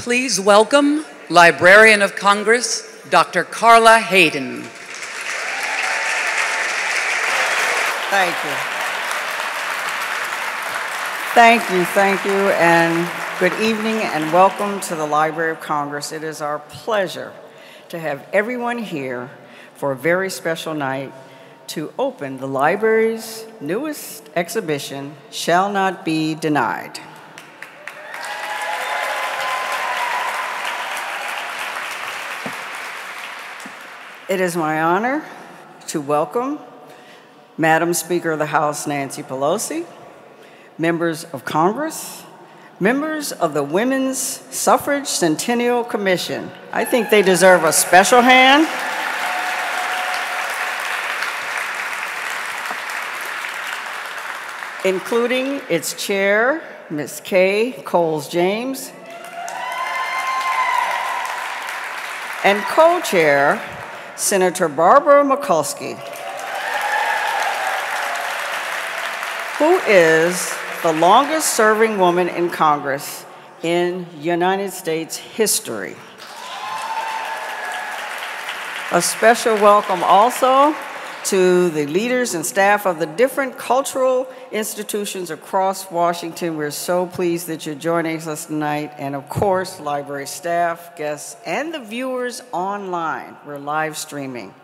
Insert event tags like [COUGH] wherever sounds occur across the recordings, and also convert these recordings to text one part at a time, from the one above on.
Please welcome Librarian of Congress, Dr. Carla Hayden. Thank you. Thank you, thank you, and good evening and welcome to the Library of Congress. It is our pleasure to have everyone here for a very special night to open the library's newest exhibition, Shall Not Be Denied. It is my honor to welcome Madam Speaker of the House Nancy Pelosi, members of Congress, members of the Women's Suffrage Centennial Commission. I think they deserve a special hand. including its chair, Ms. Kay Coles James, and co chair, Senator Barbara Mikulski. who is the longest serving woman in Congress in United States history. A special welcome also to the leaders and staff of the different cultural institutions across Washington. We're so pleased that you're joining us tonight. And of course, library staff, guests, and the viewers online. We're live streaming.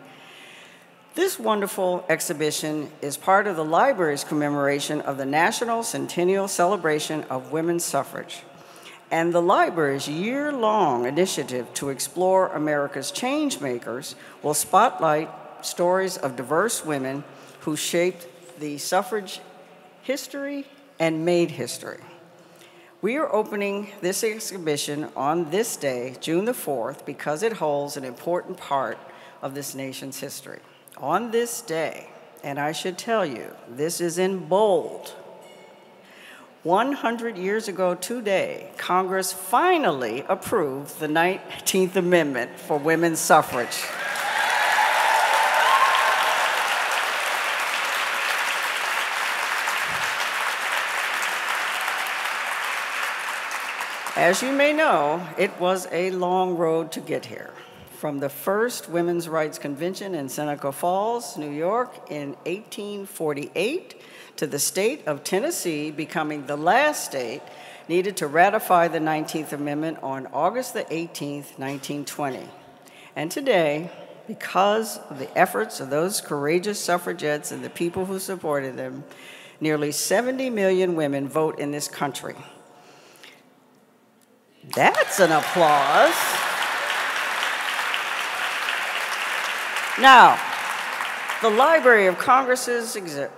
This wonderful exhibition is part of the library's commemoration of the National Centennial Celebration of Women's Suffrage and the library's year long initiative to explore America's changemakers will spotlight stories of diverse women who shaped the suffrage history and made history. We are opening this exhibition on this day, June the 4th, because it holds an important part of this nation's history. On this day, and I should tell you, this is in bold, 100 years ago today, Congress finally approved the 19th Amendment for women's suffrage. As you may know, it was a long road to get here from the first Women's Rights Convention in Seneca Falls, New York in 1848 to the state of Tennessee becoming the last state needed to ratify the 19th Amendment on August the 18th, 1920. And today, because of the efforts of those courageous suffragettes and the people who supported them, nearly 70 million women vote in this country. That's an applause. Now, the Library of Congress's exhi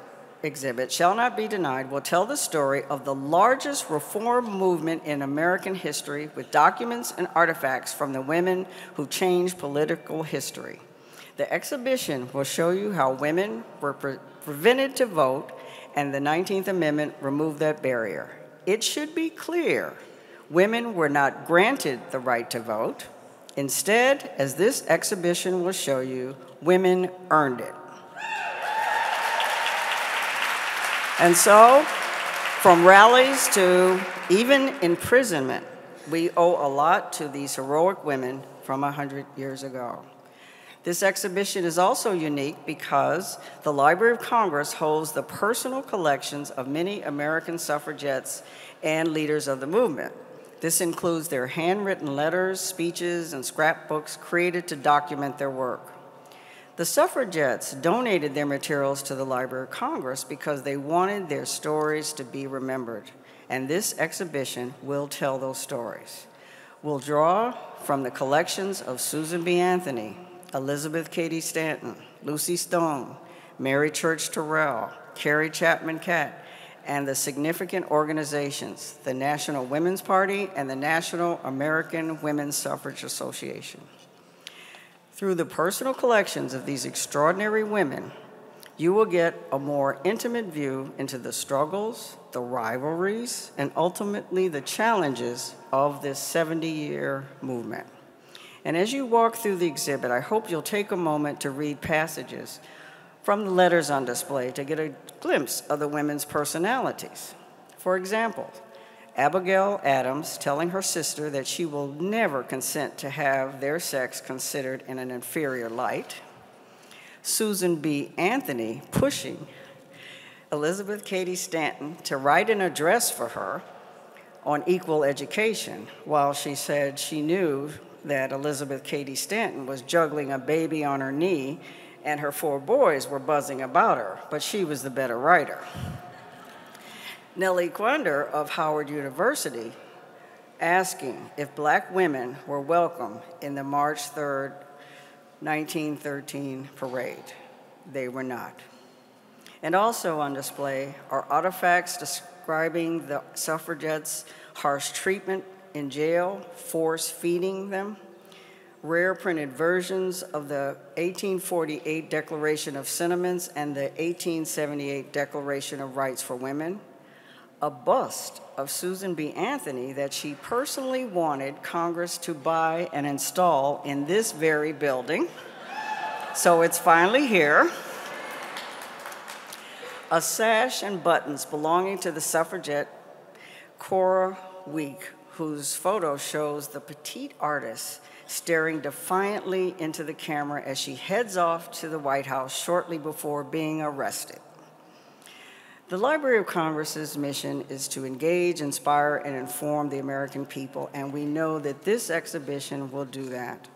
exhibit, Shall Not Be Denied, will tell the story of the largest reform movement in American history with documents and artifacts from the women who changed political history. The exhibition will show you how women were pre prevented to vote and the 19th Amendment removed that barrier. It should be clear women were not granted the right to vote. Instead, as this exhibition will show you, women earned it. And so, from rallies to even imprisonment, we owe a lot to these heroic women from 100 years ago. This exhibition is also unique because the Library of Congress holds the personal collections of many American suffragettes and leaders of the movement. This includes their handwritten letters, speeches, and scrapbooks created to document their work. The suffragettes donated their materials to the Library of Congress because they wanted their stories to be remembered, and this exhibition will tell those stories. We'll draw from the collections of Susan B. Anthony, Elizabeth Cady Stanton, Lucy Stone, Mary Church Terrell, Carrie Chapman Catt, and the significant organizations, the National Women's Party and the National American Women's Suffrage Association. Through the personal collections of these extraordinary women, you will get a more intimate view into the struggles, the rivalries, and ultimately the challenges of this 70 year movement. And as you walk through the exhibit, I hope you'll take a moment to read passages from the letters on display to get a glimpse of the women's personalities. For example, Abigail Adams telling her sister that she will never consent to have their sex considered in an inferior light. Susan B. Anthony pushing Elizabeth Cady Stanton to write an address for her on equal education, while she said she knew that Elizabeth Cady Stanton was juggling a baby on her knee and her four boys were buzzing about her, but she was the better writer. Nellie Quander of Howard University asking if black women were welcome in the March 3rd, 1913 parade. They were not. And also on display are artifacts describing the suffragettes' harsh treatment in jail, force feeding them, rare printed versions of the 1848 Declaration of Sentiments and the 1878 Declaration of Rights for Women, a bust of Susan B. Anthony that she personally wanted Congress to buy and install in this very building. So it's finally here. A sash and buttons belonging to the suffragette Cora Week, whose photo shows the petite artist staring defiantly into the camera as she heads off to the White House shortly before being arrested. The Library of Congress's mission is to engage, inspire, and inform the American people, and we know that this exhibition will do that.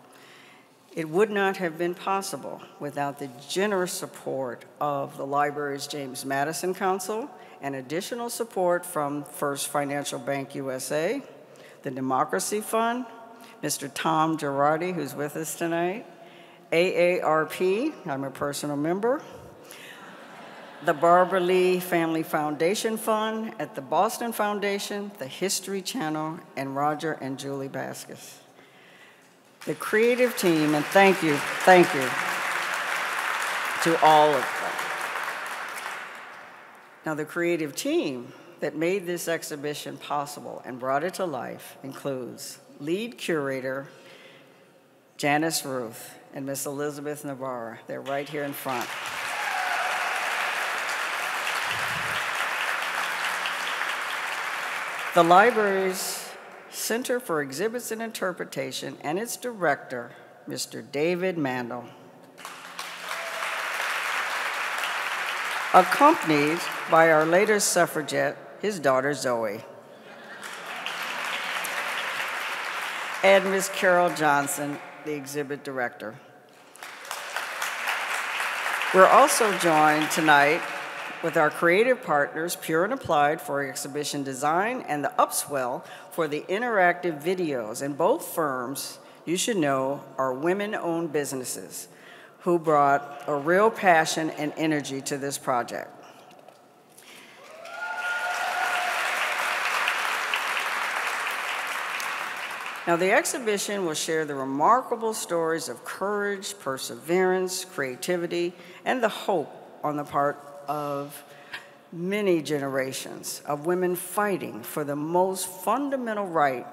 It would not have been possible without the generous support of the library's James Madison Council and additional support from First Financial Bank USA, the Democracy Fund, Mr. Tom Girardi, who's with us tonight, AARP, I'm a personal member, the Barbara Lee Family Foundation Fund at the Boston Foundation, the History Channel, and Roger and Julie Baskes. The creative team, and thank you, thank you to all of them. Now, the creative team that made this exhibition possible and brought it to life includes lead curator Janice Ruth and Miss Elizabeth Navarra. They're right here in front. The library's Center for Exhibits and Interpretation and its director, Mr. David Mandel. Accompanied by our latest suffragette, his daughter Zoe. And Ms. Carol Johnson, the exhibit director. We're also joined tonight with our creative partners, Pure and Applied for exhibition design and the Upswell for the interactive videos. And both firms, you should know, are women-owned businesses who brought a real passion and energy to this project. Now, the exhibition will share the remarkable stories of courage, perseverance, creativity, and the hope on the part of many generations of women fighting for the most fundamental right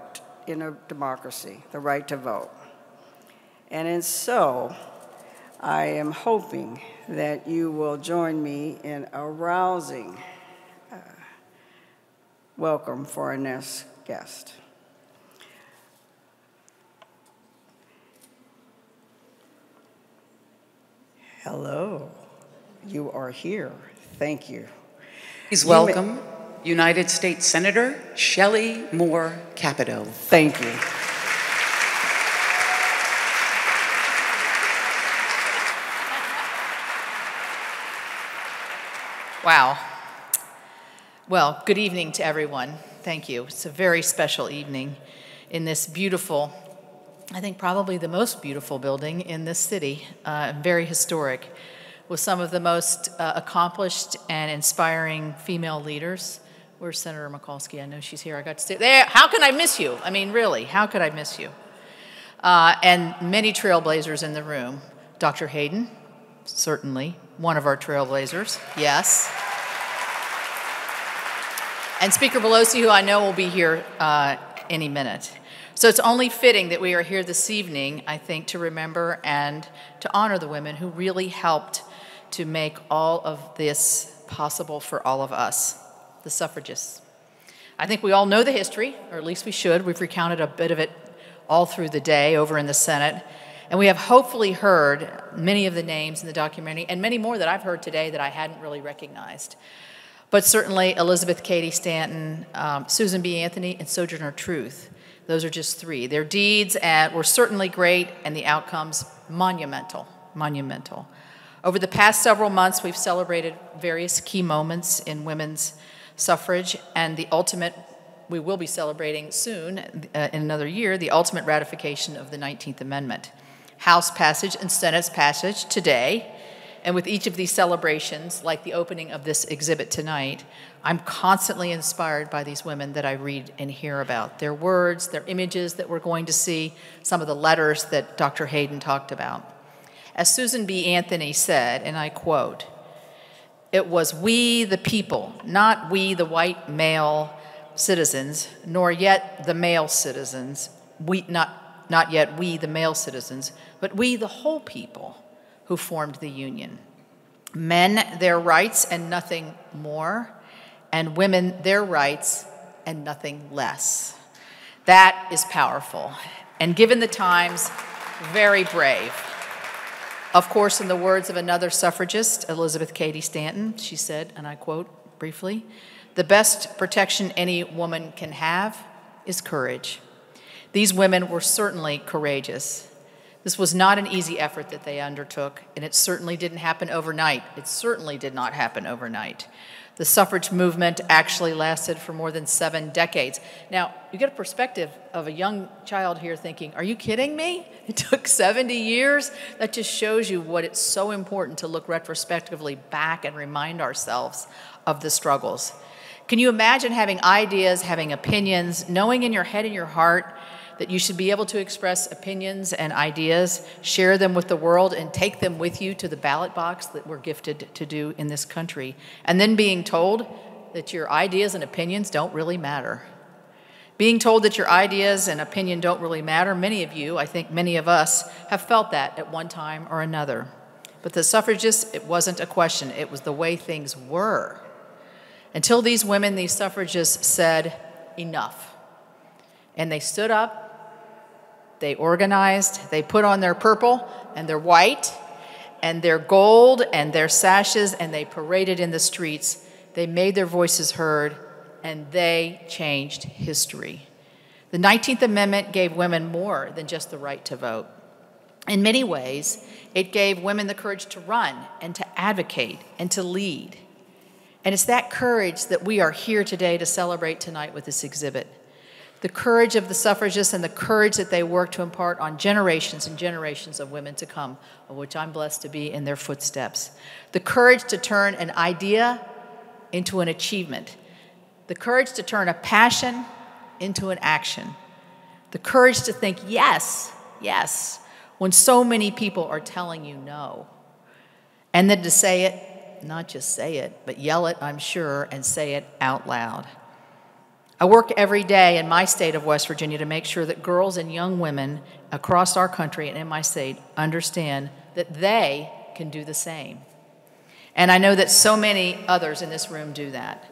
in a democracy, the right to vote. And in so, I am hoping that you will join me in a rousing uh, welcome for our next guest. Hello. You are here. Thank you. Please welcome United States Senator Shelley Moore Capito. Thank you. Wow. Well, good evening to everyone. Thank you. It's a very special evening in this beautiful I think probably the most beautiful building in this city, uh, very historic, with some of the most uh, accomplished and inspiring female leaders. Where's Senator Mikulski? I know she's here. I got to stay there. How can I miss you? I mean, really, how could I miss you? Uh, and many trailblazers in the room. Dr. Hayden, certainly, one of our trailblazers, yes. And Speaker Pelosi, who I know will be here uh, any minute. So it's only fitting that we are here this evening, I think, to remember and to honor the women who really helped to make all of this possible for all of us, the suffragists. I think we all know the history, or at least we should. We've recounted a bit of it all through the day over in the Senate. And we have hopefully heard many of the names in the documentary, and many more that I've heard today that I hadn't really recognized. But certainly Elizabeth Cady Stanton, um, Susan B. Anthony, and Sojourner Truth. Those are just three. Their deeds at, were certainly great, and the outcomes monumental, monumental. Over the past several months, we've celebrated various key moments in women's suffrage, and the ultimate, we will be celebrating soon, uh, in another year, the ultimate ratification of the 19th Amendment. House passage and Senate's passage today. And with each of these celebrations, like the opening of this exhibit tonight, I'm constantly inspired by these women that I read and hear about. Their words, their images that we're going to see, some of the letters that Dr. Hayden talked about. As Susan B. Anthony said, and I quote, it was we the people, not we the white male citizens, nor yet the male citizens, we, not not yet we, the male citizens, but we, the whole people, who formed the Union. Men, their rights and nothing more, and women, their rights and nothing less. That is powerful, and given the times, very brave. Of course, in the words of another suffragist, Elizabeth Cady Stanton, she said, and I quote briefly, the best protection any woman can have is courage. These women were certainly courageous. This was not an easy effort that they undertook, and it certainly didn't happen overnight. It certainly did not happen overnight. The suffrage movement actually lasted for more than seven decades. Now, you get a perspective of a young child here thinking, Are you kidding me? It took 70 years? That just shows you what it's so important to look retrospectively back and remind ourselves of the struggles. Can you imagine having ideas, having opinions, knowing in your head and your heart that you should be able to express opinions and ideas, share them with the world, and take them with you to the ballot box that we're gifted to do in this country. And then being told that your ideas and opinions don't really matter. Being told that your ideas and opinion don't really matter, many of you, I think many of us, have felt that at one time or another. But the suffragists, it wasn't a question, it was the way things were. Until these women, these suffragists said, enough. And they stood up they organized, they put on their purple and their white and their gold and their sashes, and they paraded in the streets. They made their voices heard, and they changed history. The 19th Amendment gave women more than just the right to vote. In many ways, it gave women the courage to run and to advocate and to lead. And it's that courage that we are here today to celebrate tonight with this exhibit the courage of the suffragists and the courage that they work to impart on generations and generations of women to come, of which I'm blessed to be in their footsteps. The courage to turn an idea into an achievement. The courage to turn a passion into an action. The courage to think yes, yes, when so many people are telling you no. And then to say it, not just say it, but yell it, I'm sure, and say it out loud. I work every day in my state of West Virginia to make sure that girls and young women across our country and in my state understand that they can do the same. And I know that so many others in this room do that.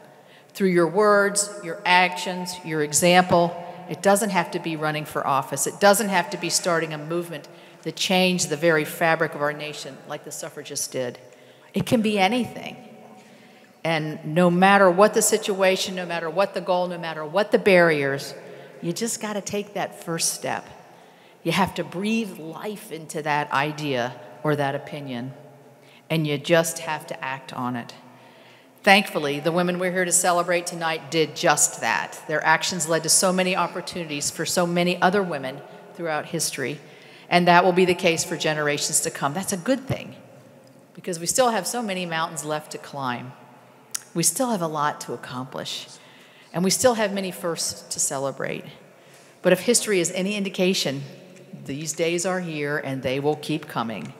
Through your words, your actions, your example, it doesn't have to be running for office. It doesn't have to be starting a movement that changed the very fabric of our nation like the suffragists did. It can be anything. And no matter what the situation, no matter what the goal, no matter what the barriers, you just got to take that first step. You have to breathe life into that idea or that opinion, and you just have to act on it. Thankfully, the women we're here to celebrate tonight did just that. Their actions led to so many opportunities for so many other women throughout history, and that will be the case for generations to come. That's a good thing because we still have so many mountains left to climb we still have a lot to accomplish, and we still have many firsts to celebrate. But if history is any indication, these days are here and they will keep coming.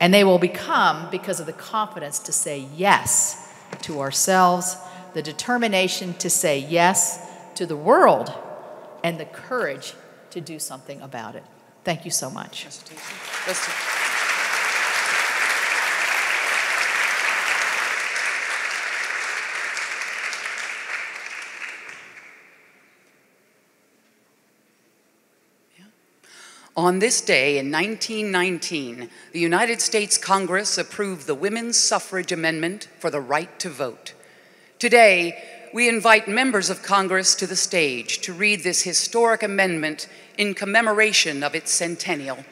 And they will become because of the confidence to say yes to ourselves, the determination to say yes to the world, and the courage to do something about it. Thank you so much. On this day in 1919, the United States Congress approved the Women's Suffrage Amendment for the right to vote. Today, we invite members of Congress to the stage to read this historic amendment in commemoration of its centennial.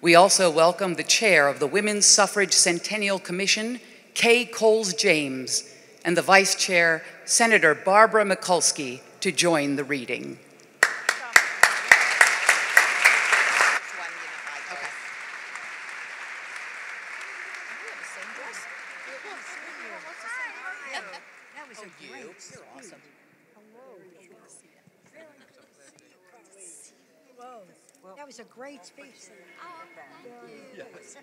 We also welcome the chair of the Women's Suffrage Centennial Commission, Kay Coles James, and the vice chair, Senator Barbara Mikulski, to join the reading. That was a great speech. Oh, thank you. Yes.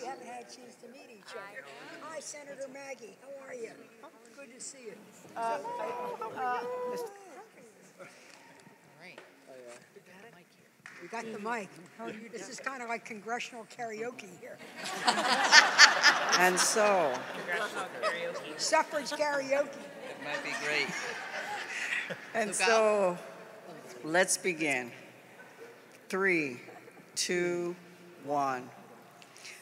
You haven't had a chance to meet each other. Hi, Senator Maggie. How are you? Good to see you. Uh, uh, we got the mic. This is kind of like congressional karaoke here. [LAUGHS] And so, Suffrage karaoke. It Might be great. and so, let's begin. Three, two, one.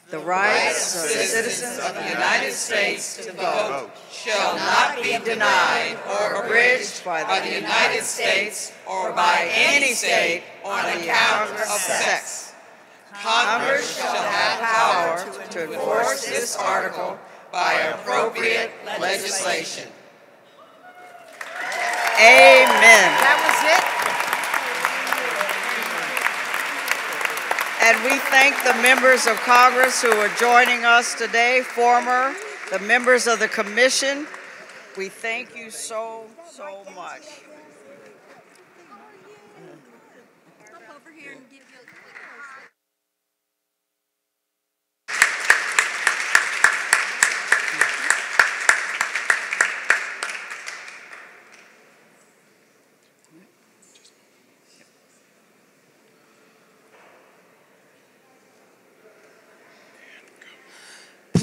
The rights of the citizens of the United States to vote shall not be denied or abridged by the United States or by any state on account of sex. Congress shall have power to enforce this article by appropriate legislation. Amen. That was it? And we thank the members of Congress who are joining us today, former, the members of the commission. We thank you so, so much.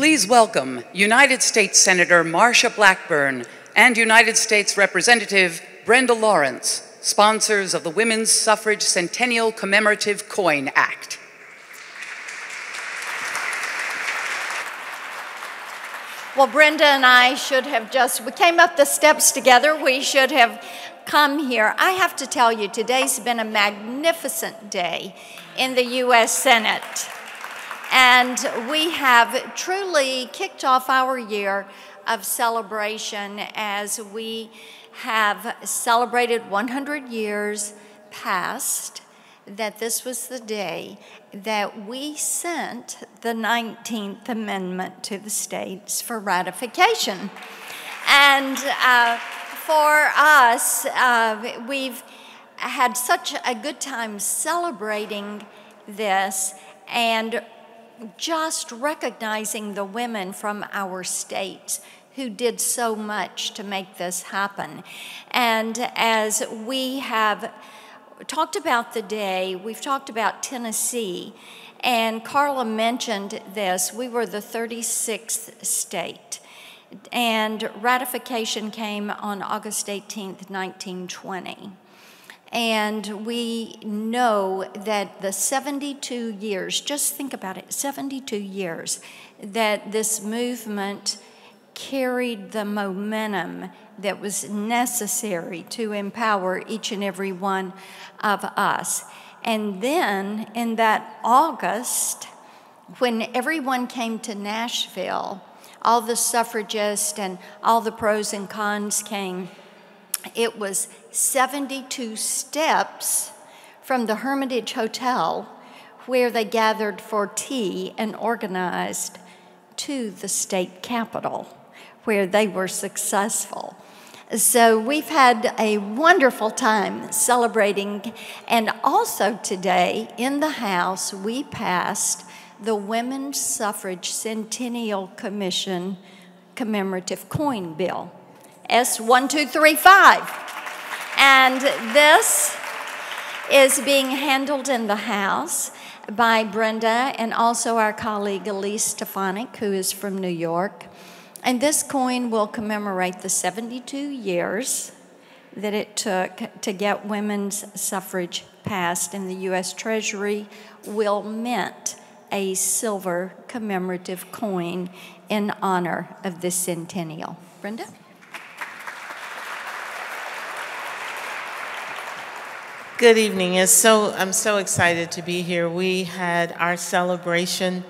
Please welcome United States Senator Marsha Blackburn and United States Representative Brenda Lawrence, sponsors of the Women's Suffrage Centennial Commemorative Coin Act. Well, Brenda and I should have just, we came up the steps together. We should have come here. I have to tell you, today's been a magnificent day in the U.S. Senate. And we have truly kicked off our year of celebration as we have celebrated 100 years past that this was the day that we sent the 19th Amendment to the states for ratification. And uh, for us, uh, we've had such a good time celebrating this and just recognizing the women from our states who did so much to make this happen. And as we have talked about the day, we've talked about Tennessee, and Carla mentioned this. We were the 36th state, and ratification came on August 18th, 1920. And we know that the 72 years, just think about it 72 years, that this movement carried the momentum that was necessary to empower each and every one of us. And then in that August, when everyone came to Nashville, all the suffragists and all the pros and cons came, it was 72 steps from the Hermitage Hotel where they gathered for tea and organized to the state capitol where they were successful. So we've had a wonderful time celebrating. And also today in the House, we passed the Women's Suffrage Centennial Commission commemorative coin bill, S1235. And this is being handled in the House by Brenda and also our colleague Elise Stefanik, who is from New York. And this coin will commemorate the 72 years that it took to get women's suffrage passed and the U.S. Treasury will mint a silver commemorative coin in honor of this centennial. Brenda? Good evening. It's so, I'm so excited to be here. We had our celebration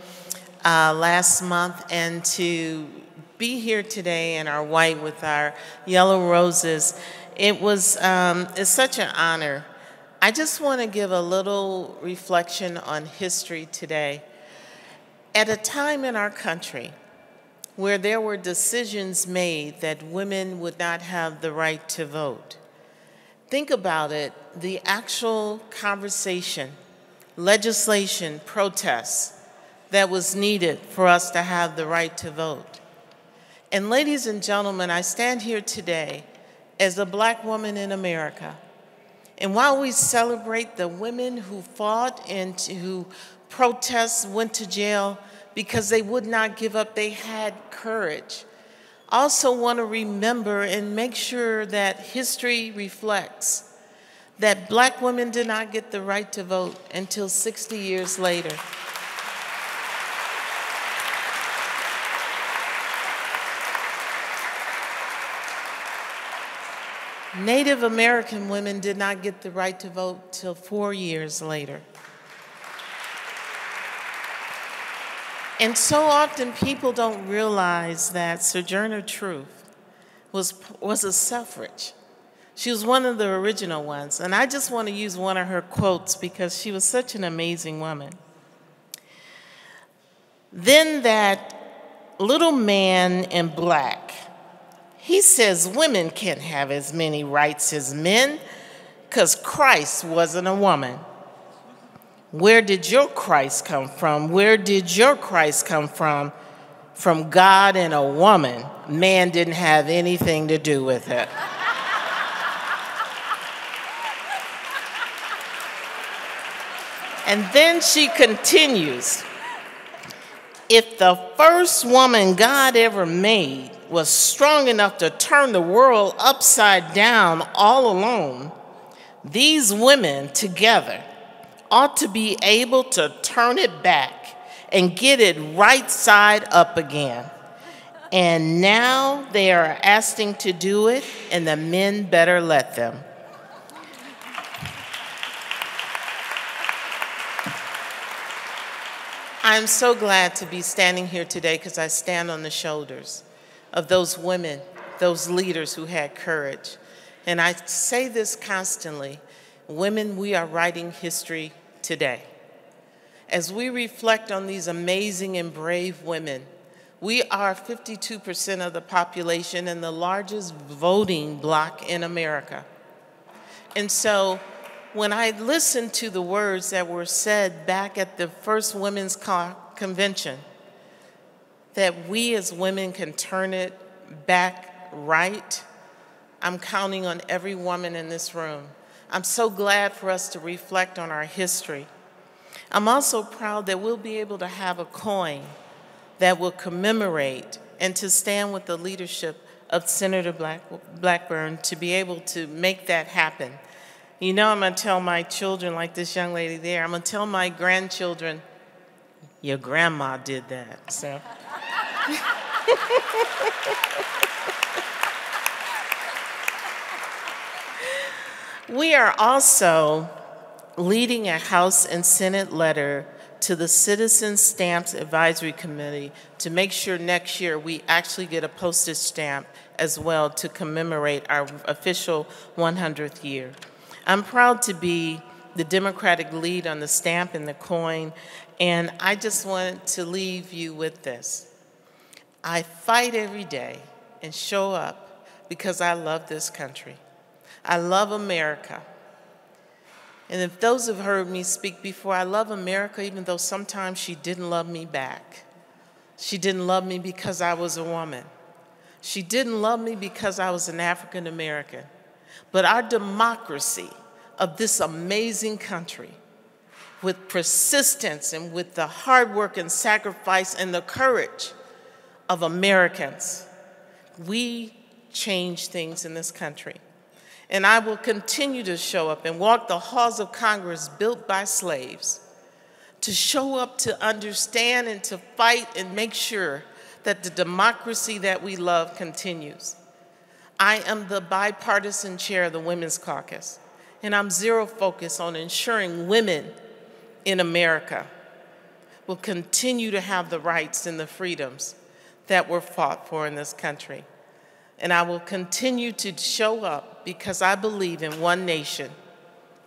uh, last month, and to be here today in our white with our yellow roses, it was um, it's such an honor. I just want to give a little reflection on history today. At a time in our country where there were decisions made that women would not have the right to vote, think about it the actual conversation, legislation, protests that was needed for us to have the right to vote. And ladies and gentlemen, I stand here today as a black woman in America. And while we celebrate the women who fought and who protests, went to jail because they would not give up, they had courage also want to remember and make sure that history reflects that black women did not get the right to vote until 60 years later. Native American women did not get the right to vote till four years later. And so often people don't realize that Sojourner Truth was, was a suffrage. She was one of the original ones. And I just want to use one of her quotes because she was such an amazing woman. Then that little man in black, he says women can't have as many rights as men because Christ wasn't a woman. Where did your Christ come from? Where did your Christ come from? From God and a woman. Man didn't have anything to do with it. and then she continues If the first woman God ever made was strong enough to turn the world upside down all alone, these women together ought to be able to turn it back and get it right side up again. And now they are asking to do it, and the men better let them. I'm so glad to be standing here today because I stand on the shoulders of those women, those leaders who had courage. And I say this constantly women, we are writing history today. As we reflect on these amazing and brave women, we are 52% of the population and the largest voting bloc in America. And so when I listened to the words that were said back at the first Women's Convention, that we as women can turn it back right, I'm counting on every woman in this room I'm so glad for us to reflect on our history. I'm also proud that we'll be able to have a coin that will commemorate and to stand with the leadership of Senator Black, Blackburn to be able to make that happen. You know, I'm going to tell my children, like this young lady there, I'm going to tell my grandchildren, your grandma did that. So. [LAUGHS] We are also leading a House and Senate letter to the Citizen Stamps Advisory Committee to make sure next year we actually get a postage stamp as well to commemorate our official 100th year. I'm proud to be the Democratic lead on the stamp and the coin, and I just want to leave you with this. I fight every day and show up because I love this country. I love America. And if those have heard me speak before, I love America even though sometimes she didn't love me back. She didn't love me because I was a woman. She didn't love me because I was an African American. But our democracy of this amazing country, with persistence and with the hard work and sacrifice and the courage of Americans, we change things in this country. And I will continue to show up and walk the halls of Congress built by slaves, to show up to understand and to fight and make sure that the democracy that we love continues. I am the bipartisan chair of the Women's Caucus, and I'm zero focused on ensuring women in America will continue to have the rights and the freedoms that were fought for in this country. And I will continue to show up because I believe in one nation,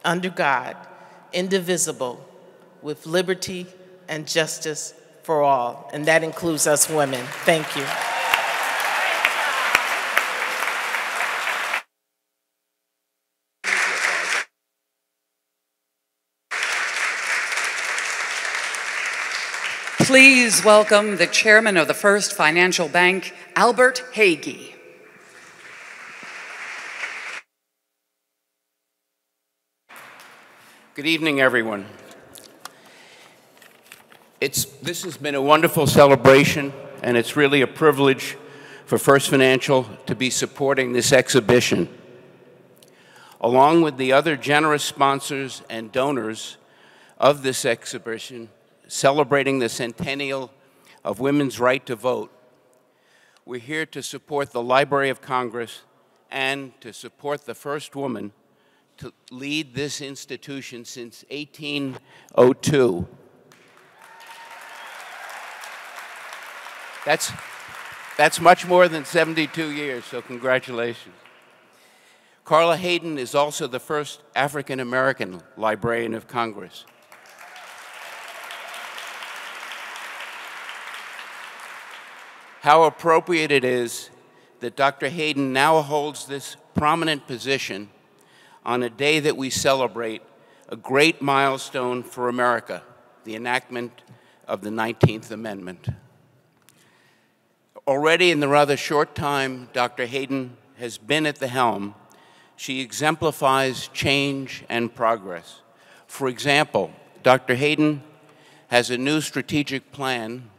under God, indivisible, with liberty and justice for all. And that includes us women. Thank you. Please welcome the chairman of the First Financial Bank, Albert Hagee. Good evening, everyone. It's, this has been a wonderful celebration, and it's really a privilege for First Financial to be supporting this exhibition. Along with the other generous sponsors and donors of this exhibition, celebrating the centennial of women's right to vote, we're here to support the Library of Congress and to support the first woman to lead this institution since 1802. That's, that's much more than 72 years, so congratulations. Carla Hayden is also the first African American Librarian of Congress. how appropriate it is that Dr. Hayden now holds this prominent position on a day that we celebrate a great milestone for America, the enactment of the 19th Amendment. Already in the rather short time Dr. Hayden has been at the helm, she exemplifies change and progress. For example, Dr. Hayden has a new strategic plan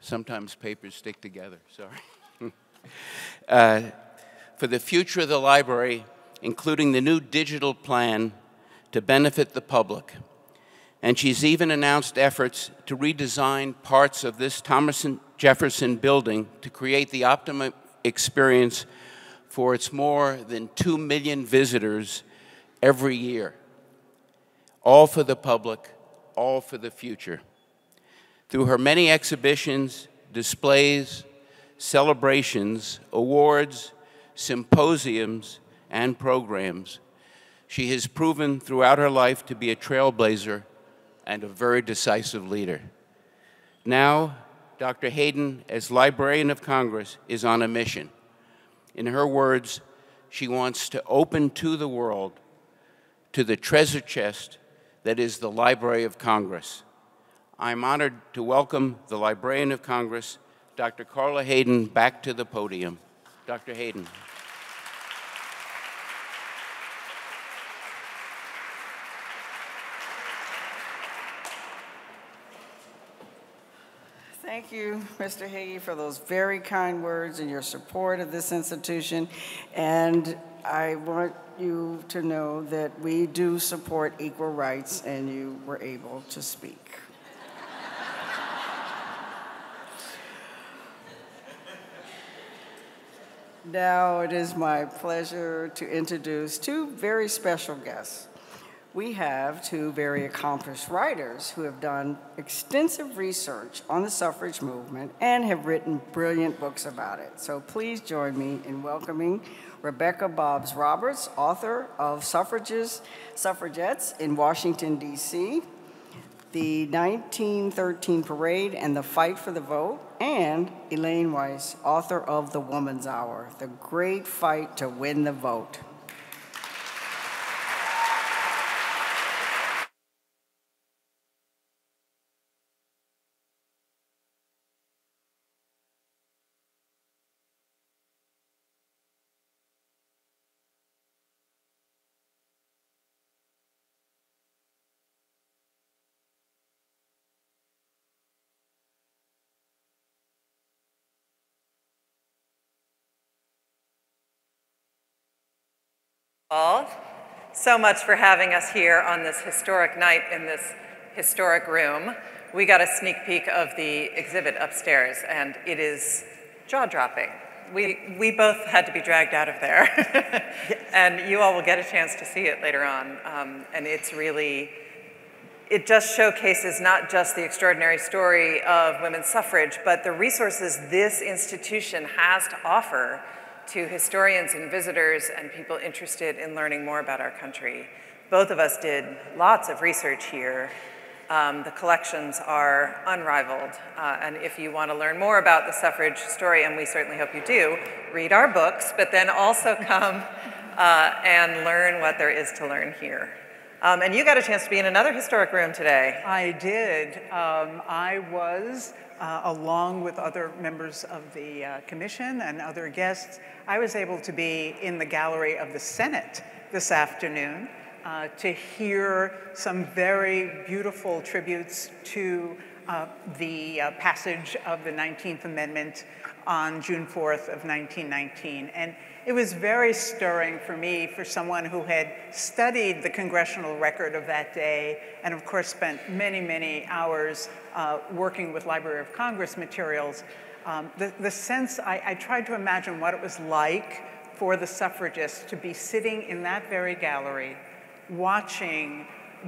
Sometimes papers stick together, sorry. [LAUGHS] uh, for the future of the library, including the new digital plan to benefit the public. And she's even announced efforts to redesign parts of this Thomas Jefferson building to create the optimum experience for its more than 2 million visitors every year. All for the public, all for the future. Through her many exhibitions, displays, celebrations, awards, symposiums, and programs, she has proven throughout her life to be a trailblazer and a very decisive leader. Now, Dr. Hayden, as Librarian of Congress, is on a mission. In her words, she wants to open to the world, to the treasure chest that is the Library of Congress. I'm honored to welcome the Librarian of Congress, Dr. Carla Hayden, back to the podium. Dr. Hayden. Thank you, Mr. Hagee, for those very kind words and your support of this institution. And I want you to know that we do support equal rights, and you were able to speak. Now it is my pleasure to introduce two very special guests. We have two very accomplished writers who have done extensive research on the suffrage movement and have written brilliant books about it. So please join me in welcoming Rebecca Boggs Roberts, author of Suffrages, Suffragettes in Washington, D.C., the 1913 Parade and the Fight for the Vote, and Elaine Weiss, author of The Woman's Hour, The Great Fight to Win the Vote. All so much for having us here on this historic night in this historic room. We got a sneak peek of the exhibit upstairs, and it is jaw dropping. We, we both had to be dragged out of there, [LAUGHS] and you all will get a chance to see it later on. Um, and it's really, it just showcases not just the extraordinary story of women's suffrage, but the resources this institution has to offer to historians and visitors and people interested in learning more about our country. Both of us did lots of research here. Um, the collections are unrivaled. Uh, and if you want to learn more about the suffrage story, and we certainly hope you do, read our books, but then also [LAUGHS] come uh, and learn what there is to learn here. Um, and you got a chance to be in another historic room today. I did. Um, I was, uh, along with other members of the uh, commission and other guests, I was able to be in the gallery of the Senate this afternoon uh, to hear some very beautiful tributes to uh, the uh, passage of the 19th Amendment on June 4th of 1919. And it was very stirring for me, for someone who had studied the congressional record of that day, and of course spent many, many hours uh, working with Library of Congress materials. Um, the, the sense, I, I tried to imagine what it was like for the suffragists to be sitting in that very gallery, watching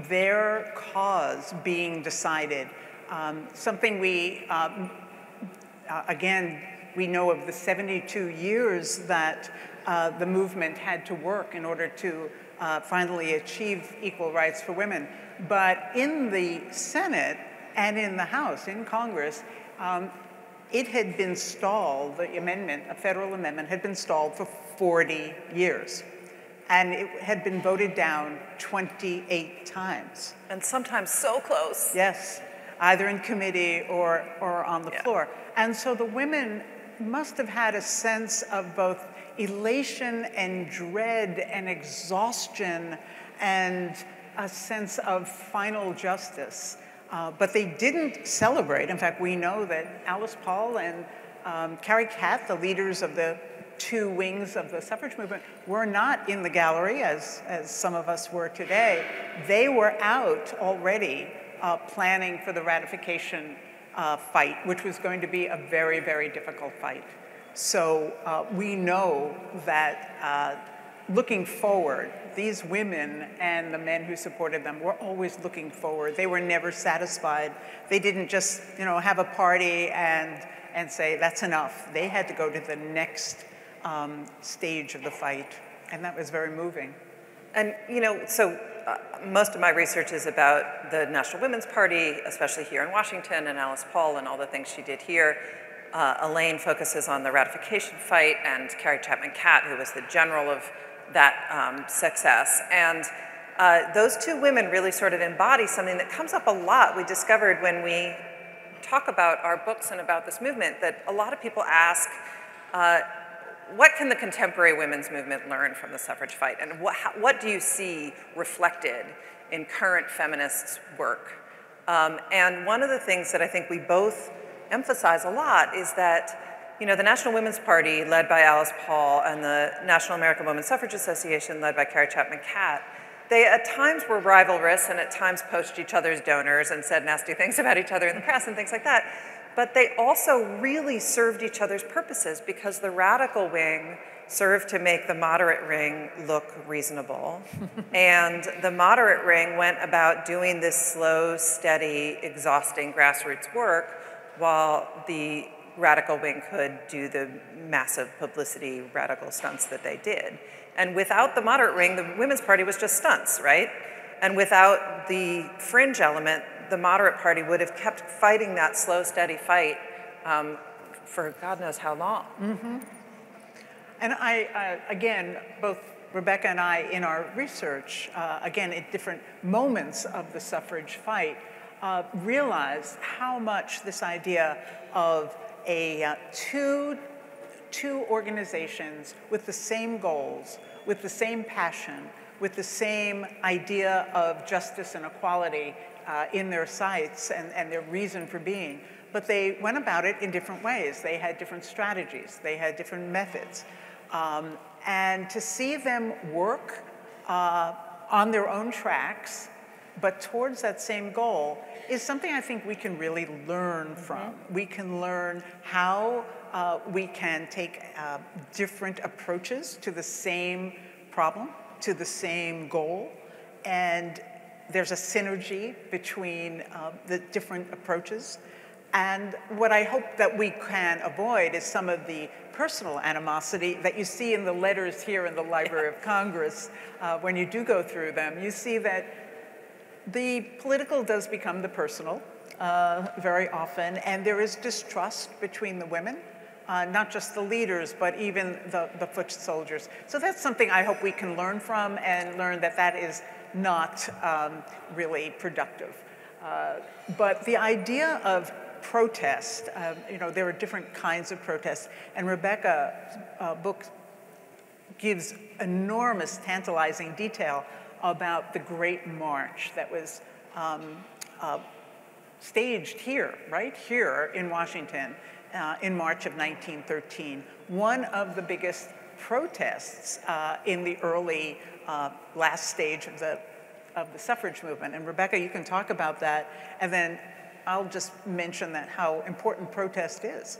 their cause being decided. Um, something we, um, uh, again, we know of the 72 years that uh, the movement had to work in order to uh, finally achieve equal rights for women. But in the Senate and in the House, in Congress, um, it had been stalled, the amendment, a federal amendment, had been stalled for 40 years. And it had been voted down 28 times. And sometimes so close. Yes, either in committee or, or on the yeah. floor. And so the women must have had a sense of both elation and dread and exhaustion and a sense of final justice. Uh, but they didn't celebrate. In fact, we know that Alice Paul and um, Carrie Catt, the leaders of the two wings of the suffrage movement, were not in the gallery as, as some of us were today. They were out already uh, planning for the ratification uh, fight, which was going to be a very, very difficult fight. So uh, we know that uh, looking forward, these women and the men who supported them were always looking forward. They were never satisfied. They didn't just, you know, have a party and, and say, that's enough. They had to go to the next um, stage of the fight, and that was very moving. And, you know, so most of my research is about the National Women's Party, especially here in Washington, and Alice Paul and all the things she did here. Uh, Elaine focuses on the ratification fight, and Carrie Chapman Catt, who was the general of that um, success. And uh, those two women really sort of embody something that comes up a lot. We discovered when we talk about our books and about this movement that a lot of people ask, uh, what can the contemporary women's movement learn from the suffrage fight? And what, how, what do you see reflected in current feminists' work? Um, and one of the things that I think we both emphasize a lot is that, you know, the National Women's Party, led by Alice Paul, and the National American Women's Suffrage Association, led by Carrie Chapman Catt, they at times were rivalrous and at times poached each other's donors and said nasty things [LAUGHS] about each other in the press and things like that. But they also really served each other's purposes because the radical wing served to make the moderate ring look reasonable. [LAUGHS] and the moderate ring went about doing this slow, steady, exhausting grassroots work while the radical wing could do the massive publicity radical stunts that they did. And without the moderate wing, the Women's Party was just stunts, right? And without the fringe element, the moderate party would have kept fighting that slow, steady fight um, for God knows how long. Mm-hmm. And I, uh, again, both Rebecca and I, in our research, uh, again, at different moments of the suffrage fight, uh, realized how much this idea of a uh, two, two organizations with the same goals, with the same passion, with the same idea of justice and equality uh, in their sights and, and their reason for being. But they went about it in different ways. They had different strategies, they had different methods. Um, and to see them work uh, on their own tracks, but towards that same goal, is something I think we can really learn from. We can learn how uh, we can take uh, different approaches to the same problem, to the same goal, and there's a synergy between uh, the different approaches. And what I hope that we can avoid is some of the personal animosity that you see in the letters here in the Library of Congress. Uh, when you do go through them, you see that the political does become the personal uh, very often, and there is distrust between the women. Uh, not just the leaders, but even the, the foot soldiers. So that's something I hope we can learn from and learn that that is not um, really productive. Uh, but the idea of protest, uh, you know, there are different kinds of protests, and Rebecca's uh, book gives enormous, tantalizing detail about the Great March that was um, uh, staged here, right here in Washington, uh, in March of 1913. One of the biggest protests uh, in the early uh, last stage of the, of the suffrage movement. And Rebecca, you can talk about that, and then I'll just mention that how important protest is.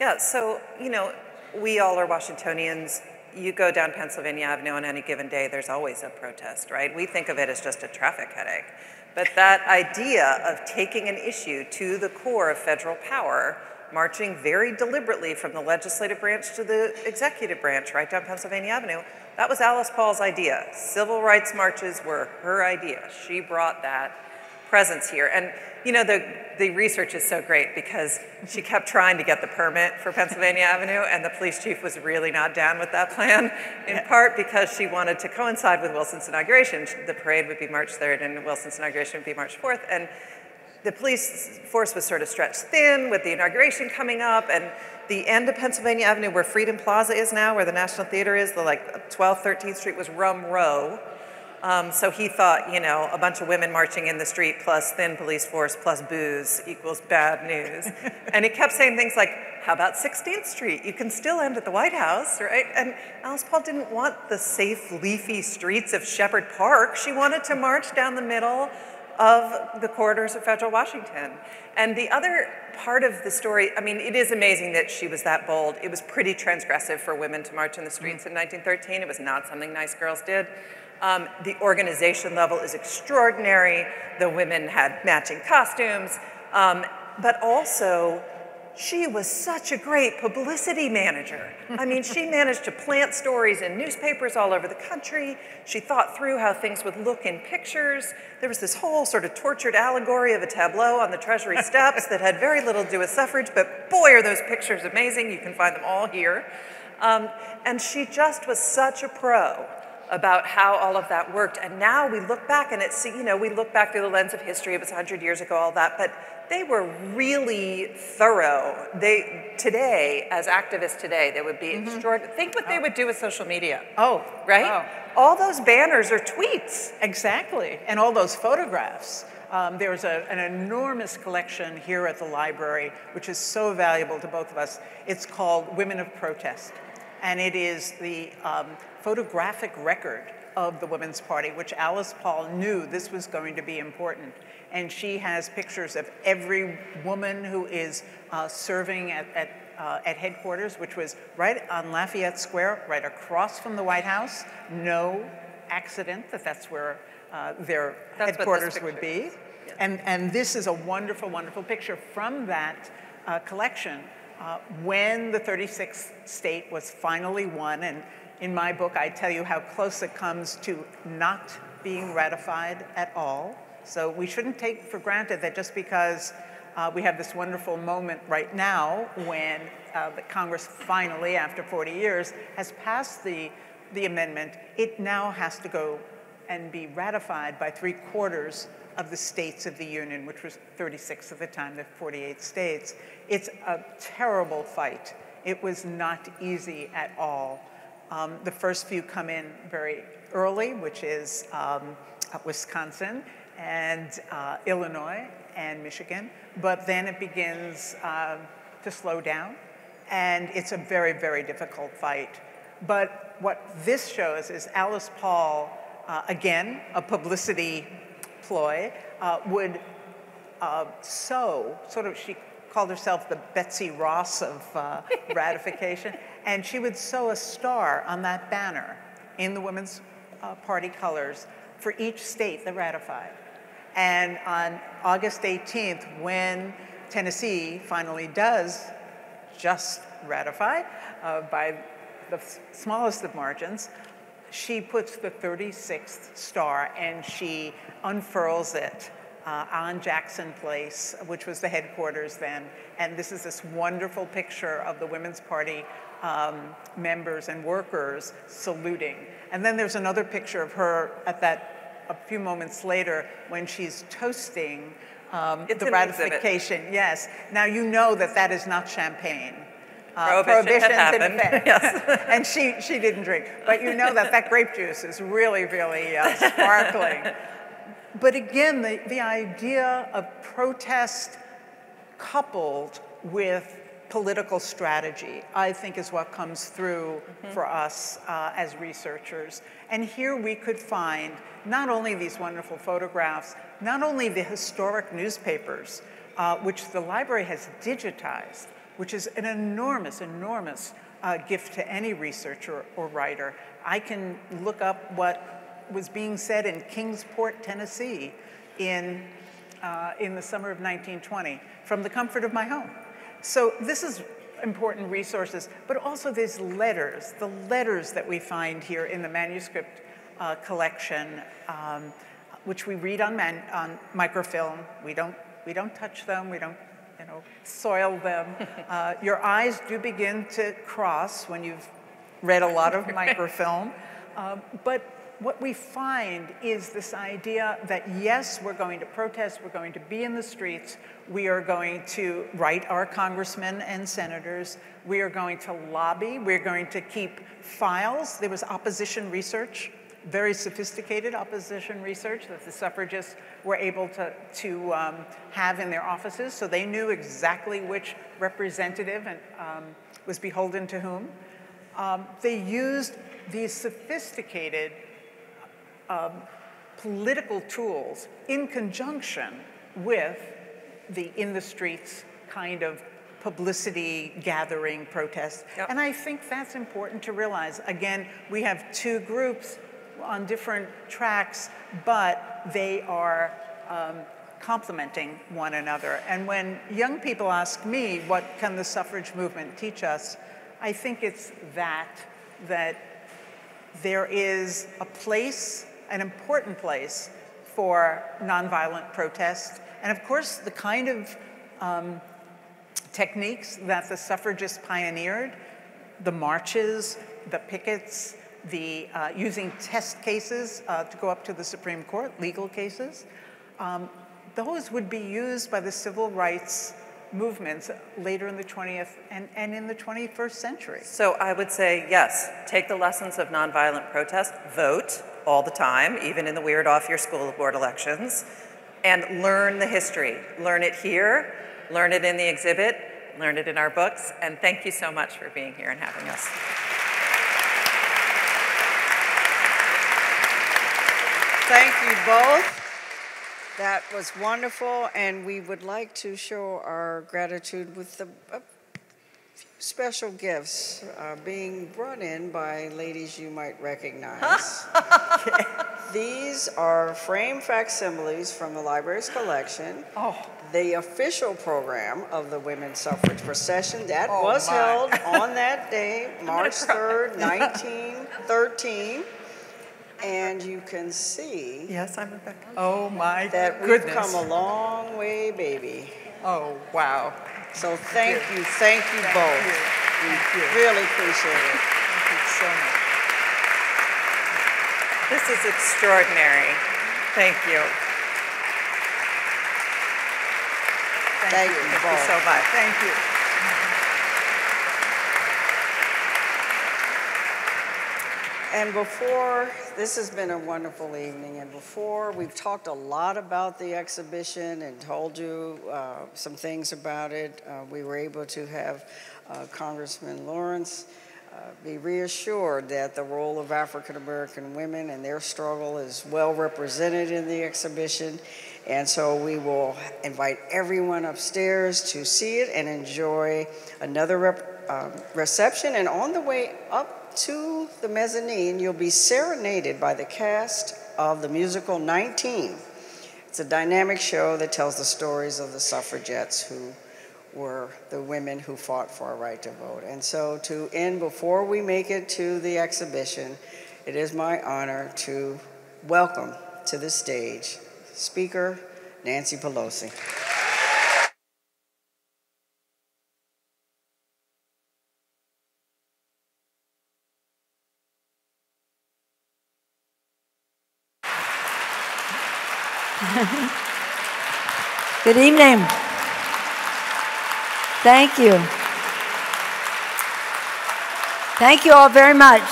Yeah, so, you know, we all are Washingtonians. You go down Pennsylvania Avenue on any given day, there's always a protest, right? We think of it as just a traffic headache. But that idea of taking an issue to the core of federal power, marching very deliberately from the legislative branch to the executive branch right down Pennsylvania Avenue, that was Alice Paul's idea. Civil rights marches were her idea. She brought that presence here. And you know, the, the research is so great because she kept trying to get the permit for Pennsylvania [LAUGHS] Avenue, and the police chief was really not down with that plan, in part because she wanted to coincide with Wilson's inauguration. The parade would be March 3rd, and Wilson's inauguration would be March 4th. And the police force was sort of stretched thin with the inauguration coming up, and the end of Pennsylvania Avenue, where Freedom Plaza is now, where the National Theater is, the like 12th, 13th Street was Rum Row. Um, so he thought, you know, a bunch of women marching in the street plus thin police force plus booze equals bad news. [LAUGHS] and he kept saying things like, how about 16th Street? You can still end at the White House, right? And Alice Paul didn't want the safe, leafy streets of Shepherd Park. She wanted to march down the middle of the corridors of federal Washington. And the other part of the story, I mean, it is amazing that she was that bold. It was pretty transgressive for women to march in the streets mm. in 1913. It was not something nice girls did. Um, the organization level is extraordinary. The women had matching costumes, um, but also she was such a great publicity manager. I mean, she [LAUGHS] managed to plant stories in newspapers all over the country. She thought through how things would look in pictures. There was this whole sort of tortured allegory of a tableau on the Treasury [LAUGHS] steps that had very little to do with suffrage, but boy, are those pictures amazing. You can find them all here. Um, and she just was such a pro about how all of that worked. And now we look back and it's, you know, we look back through the lens of history, it was 100 years ago, all that, but they were really thorough. They, today, as activists today, they would be mm-hmm. extraordinary. Think what oh. they would do with social media. Oh, right? Oh. All those banners are tweets. Exactly. And all those photographs. Um, there's a, an enormous collection here at the library, which is so valuable to both of us. It's called Women of Protest. And it is the um, photographic record of the Women's Party, which Alice Paul knew this was going to be important. And she has pictures of every woman who is uh, serving at, at, uh, at headquarters, which was right on Lafayette Square, right across from the White House. No accident that that's where uh, their that's headquarters would be. Yeah. And, and this is a wonderful, wonderful picture from that uh, collection uh, when the 36th state was finally won, and in my book, I tell you how close it comes to not being ratified at all. So we shouldn't take for granted that just because uh, we have this wonderful moment right now when uh, Congress finally, after 40 years, has passed the, the amendment, it now has to go and be ratified by three quarters of the states of the Union, which was 36 at the time, the 48 states. It's a terrible fight. It was not easy at all. Um, the first few come in very early, which is um, Wisconsin and uh, Illinois and Michigan, but then it begins uh, to slow down, and it's a very, very difficult fight. But what this shows is Alice Paul uh, again, a publicity ploy, uh, would uh, sew, sort of, she called herself the Betsy Ross of uh, [LAUGHS] ratification, and she would sew a star on that banner in the Women's uh, Party colors for each state that ratified. And on August 18th, when Tennessee finally does just ratify uh, by the smallest of margins, she puts the 36th star and she unfurls it uh, on Jackson Place, which was the headquarters then. And this is this wonderful picture of the Women's Party um, members and workers saluting. And then there's another picture of her at that a few moments later when she's toasting um, the ratification. Yes. Now you know that that is not champagne. Uh, prohibition had happened. [LAUGHS] Yes. [LAUGHS] and she, she didn't drink. But you know that that grape juice is really, really uh, sparkling. [LAUGHS] but again, the, the idea of protest coupled with political strategy, I think is what comes through mm -hmm. for us uh, as researchers. And here we could find not only these wonderful photographs, not only the historic newspapers, uh, which the library has digitized, which is an enormous, enormous uh, gift to any researcher or writer. I can look up what was being said in Kingsport, Tennessee in, uh, in the summer of 1920 from the comfort of my home. So this is important resources, but also these letters, the letters that we find here in the manuscript uh, collection, um, which we read on, man, on microfilm. We don't, we don't touch them, we don't you know, soil them. [LAUGHS] Uh, your eyes do begin to cross when you've read a lot of [LAUGHS] microfilm. Um, but what we find is this idea that yes, we're going to protest, we're going to be in the streets, we are going to write our congressmen and senators, we are going to lobby, we're going to keep files. There was opposition research very sophisticated opposition research that the suffragists were able to, to um, have in their offices, so they knew exactly which representative and, um, was beholden to whom. Um, they used these sophisticated um, political tools in conjunction with the in the streets kind of publicity gathering protests. Yep. And I think that's important to realize. Again, we have two groups on different tracks, but they are um, complementing one another. And when young people ask me, what can the suffrage movement teach us? I think it's that, that there is a place, an important place for nonviolent protest. And of course, the kind of um, techniques that the suffragists pioneered, the marches, the pickets, the, uh, using test cases uh, to go up to the Supreme Court, legal cases, um, those would be used by the civil rights movements later in the 20th and, and in the 21st century. So I would say, yes, take the lessons of nonviolent protest, vote all the time, even in the weird off your school board elections, and learn the history. Learn it here, learn it in the exhibit, learn it in our books, and thank you so much for being here and having us. Thank you both. That was wonderful, and we would like to show our gratitude with the few special gifts uh, being brought in by ladies you might recognize. [LAUGHS] These are frame facsimiles from the library's collection. Oh. The official program of the Women's Suffrage Procession that oh was my. held on that [LAUGHS] day, March 3rd, 1913 and you can see Yes, I'm Rebecca. Oh, my that we've come a long way, baby. Oh, wow. So thank you, thank you both. We Thank you. really appreciate it. Thank you so much. This is extraordinary. Thank you. Thank you Thank you so much. Thank you. And before, this has been a wonderful evening, and before we've talked a lot about the exhibition and told you uh, some things about it. Uh, we were able to have uh, Congressman Lawrence be reassured that the role of African American women and their struggle is well represented in the exhibition. And so we will invite everyone upstairs to see it and enjoy another um, reception. And on the way up to the mezzanine, you'll be serenaded by the cast of the musical 19. It's a dynamic show that tells the stories of the suffragettes who were the women who fought for a right to vote. And so, to end before we make it to the exhibition, it is my honor to welcome to the stage Speaker Nancy Pelosi. Good evening. Thank you. Thank you all very much.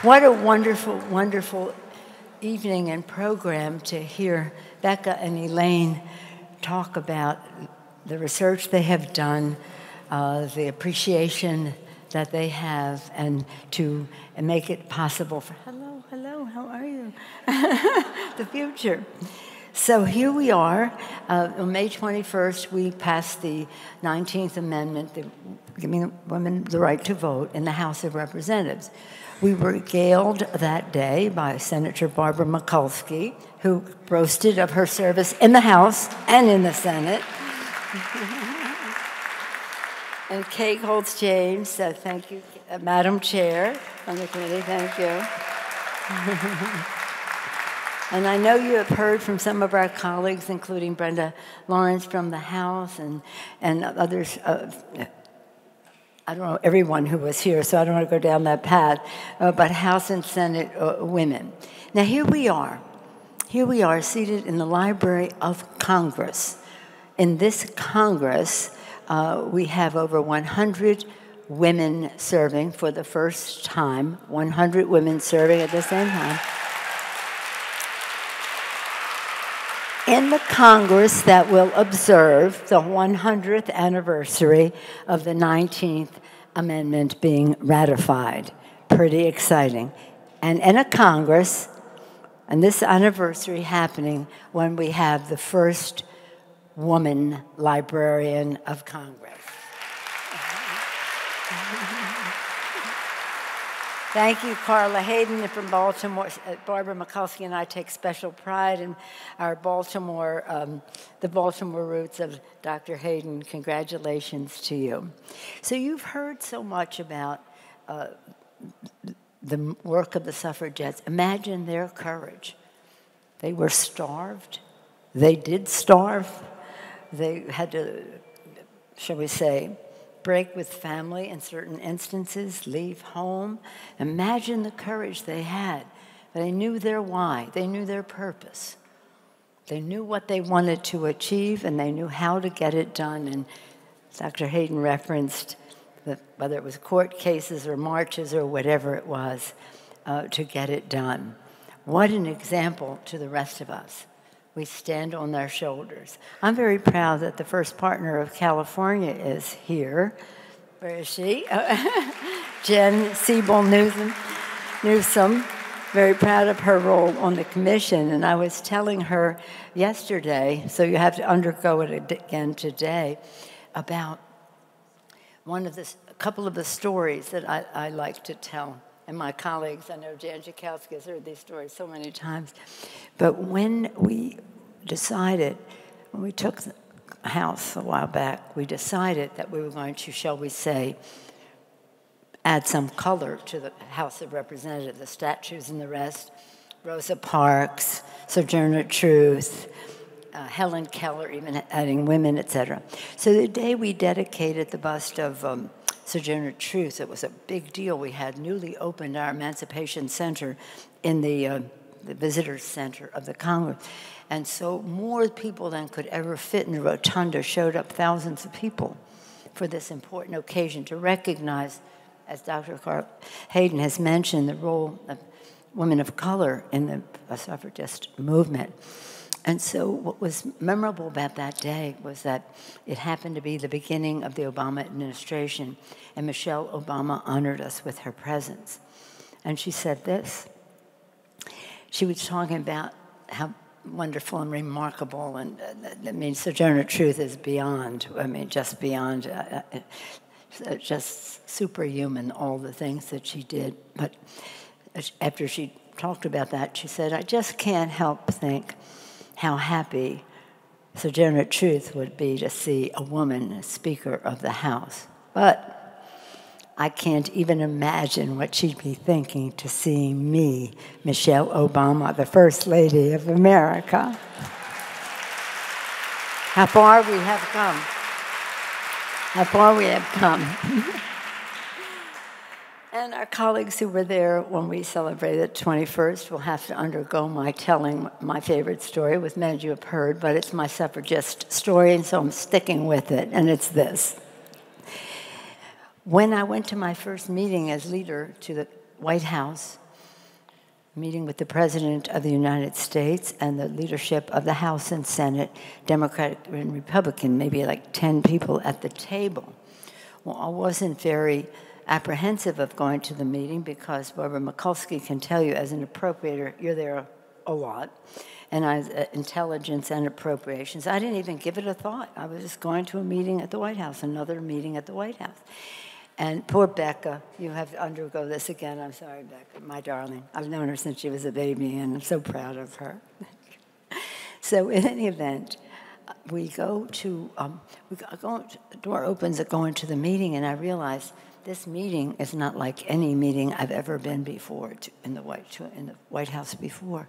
What a wonderful, wonderful evening and program to hear Becca and Elaine talk about the research they have done, uh, the appreciation that they have, and to make it possible for hello, hello, how are you? [LAUGHS] the future. So here we are. Uh, on May 21st, we passed the 19th Amendment, the, giving women the right to vote in the House of Representatives. We were regaled that day by Senator Barbara Mikulski, who boasted of her service in the House and in the Senate. [LAUGHS] and Kay Coles James, so thank you, uh, Madam Chair on the committee, thank you. [LAUGHS] And I know you have heard from some of our colleagues, including Brenda Lawrence from the House and, and others. Uh, I don't know everyone who was here, so I don't want to go down that path, uh, but House and Senate uh, women. Now, here we are. Here we are seated in the Library of Congress. In this Congress, uh, we have over 100 women serving for the first time, 100 women serving at the same time. In the Congress that will observe the 100th anniversary of the 19th Amendment being ratified. Pretty exciting. And in a Congress, and this anniversary happening when we have the first woman librarian of Congress. Thank you, Carla Hayden from Baltimore. Uh, Barbara Mikulski and I take special pride in our Baltimore, um, the Baltimore roots of Dr. Hayden. Congratulations to you. So you've heard so much about uh, the work of the suffragettes. Imagine their courage. They were starved. They did starve. They had to, shall we say, break with family in certain instances, leave home. Imagine the courage they had. They knew their why, they knew their purpose. They knew what they wanted to achieve and they knew how to get it done. And Dr. Hayden referenced whether it was court cases or marches or whatever it was uh, to get it done. What an example to the rest of us. We stand on their shoulders. I'm very proud that the first partner of California is here. Where is she? [LAUGHS] Jen Siebel Newsom. Newsom. Very proud of her role on the commission. And I was telling her yesterday, so you have to undergo it again today, about one of the, a couple of the stories that I, I like to tell and my colleagues, I know Jan Schakowsky has heard these stories so many times. But when we decided, when we took the house a while back, we decided that we were going to, shall we say, add some color to the House of Representatives, the statues and the rest. Rosa Parks, Sojourner Truth, uh, Helen Keller, even adding women, etc. So the day we dedicated the bust of um, Sojourner Truth. It was a big deal. We had newly opened our Emancipation Center in the, uh, the Visitor Center of the Congress. And so more people than could ever fit in the rotunda showed up, thousands of people, for this important occasion to recognize, as Dr. Carla Hayden has mentioned, the role of women of color in the suffragist movement. And so, what was memorable about that day was that it happened to be the beginning of the Obama administration, and Michelle Obama honored us with her presence. And she said this she was talking about how wonderful and remarkable, and uh, I mean, Sojourner Truth is beyond, I mean, just beyond, uh, uh, just superhuman, all the things that she did. But after she talked about that, she said, I just can't help think how happy Sojourner Truth would be to see a woman Speaker of the House. But I can't even imagine what she'd be thinking to see me, Michelle Obama, the First Lady of America. How far we have come. How far we have come. [LAUGHS] And our colleagues who were there when we celebrated 21st will have to undergo my telling my favorite story, with many of you have heard, but it's my suffragist story, and so I'm sticking with it, and it's this. When I went to my first meeting as leader to the White House, meeting with the President of the United States and the leadership of the House and Senate, Democratic and Republican, maybe like 10 people at the table. Well, I wasn't very apprehensive of going to the meeting because Barbara Mikulski can tell you, as an appropriator, you're there a lot. And I, uh, intelligence and appropriations. I didn't even give it a thought. I was just going to a meeting at the White House, another meeting at the White House. And poor Becca, you have to undergo this again. I'm sorry, Becca, my darling. I've known her since she was a baby, and I'm so proud of her. [LAUGHS] so, in any event, we go to, um, we go, the door opens to go into the meeting, and I realize this meeting is not like any meeting I've ever been before to, in, the White, to, in the White House before.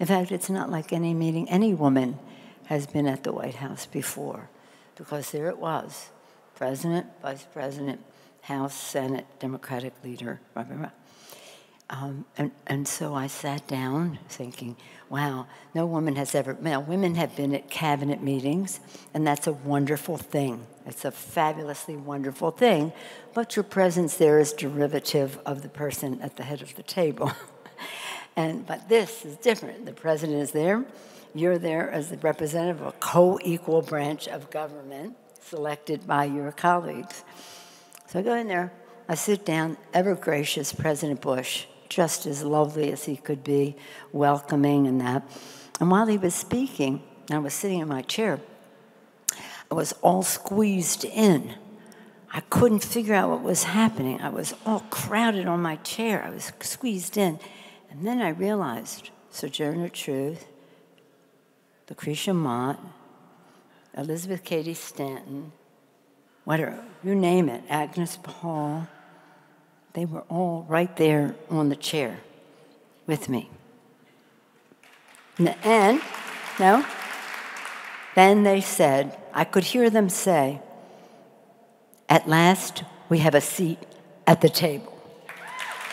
In fact, it's not like any meeting any woman has been at the White House before, because there it was President, Vice President, House, Senate, Democratic leader, blah, blah, blah. Um, and, and so I sat down thinking, wow, no woman has ever, now women have been at cabinet meetings, and that's a wonderful thing. It's a fabulously wonderful thing, but your presence there is derivative of the person at the head of the table. [LAUGHS] and, but this is different. The president is there, you're there as the representative of a co equal branch of government selected by your colleagues. So I go in there, I sit down, ever gracious President Bush just as lovely as he could be, welcoming and that. And while he was speaking, I was sitting in my chair, I was all squeezed in. I couldn't figure out what was happening. I was all crowded on my chair. I was squeezed in. And then I realized Sojourner Truth, Lucretia Mott, Elizabeth Cady Stanton, whatever, you name it, Agnes Paul, they were all right there on the chair with me. And, no, then they said, I could hear them say, At last we have a seat at the table. [LAUGHS]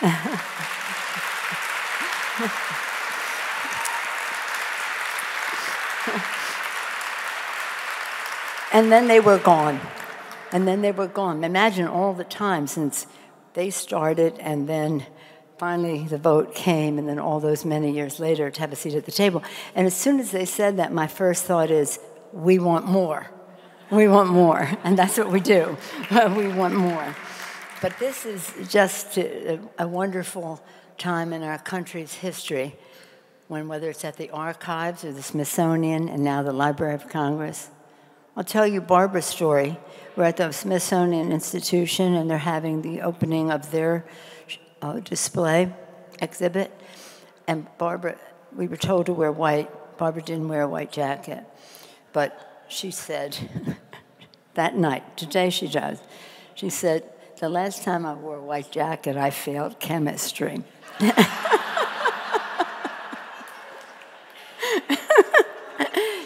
and then they were gone. And then they were gone. Imagine all the time since they started, and then finally the vote came, and then all those many years later to have a seat at the table. And as soon as they said that, my first thought is, we want more. We want more. And that's what we do. [LAUGHS] we want more. But this is just a, a wonderful time in our country's history when, whether it's at the archives or the Smithsonian and now the Library of Congress, I'll tell you Barbara's story. We're at the Smithsonian Institution and they're having the opening of their uh, display exhibit. And Barbara, we were told to wear white. Barbara didn't wear a white jacket. But she said [LAUGHS] that night, today she does, she said, the last time I wore a white jacket, I failed chemistry. [LAUGHS]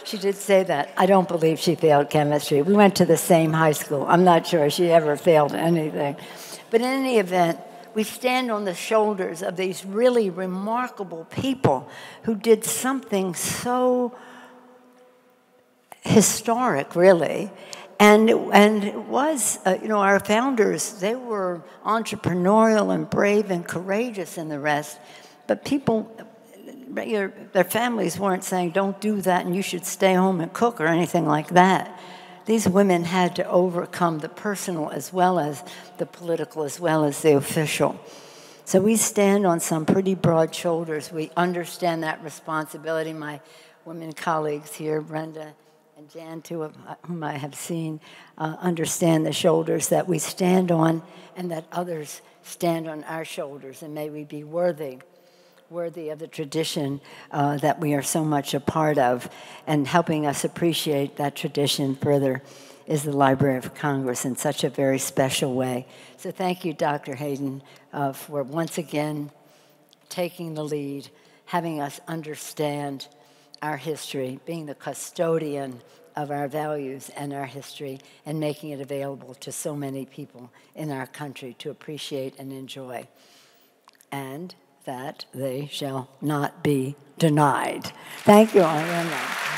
She did say that. I don't believe she failed chemistry. We went to the same high school. I'm not sure she ever failed anything. But in any event, we stand on the shoulders of these really remarkable people who did something so historic, really. And, and it was, uh, you know, our founders, they were entrepreneurial and brave and courageous and the rest. But people their families weren't saying, don't do that and you should stay home and cook or anything like that. These women had to overcome the personal as well as the political, as well as the official. So we stand on some pretty broad shoulders. We understand that responsibility. My women colleagues here, Brenda and Jan, two of whom I have seen, uh, understand the shoulders that we stand on and that others stand on our shoulders. And may we be worthy worthy of the tradition uh, that we are so much a part of. And helping us appreciate that tradition further is the Library of Congress in such a very special way. So thank you, Dr. Hayden, uh, for once again taking the lead, having us understand our history, being the custodian of our values and our history, and making it available to so many people in our country to appreciate and enjoy. And that they shall not be denied. Thank you, Ariana.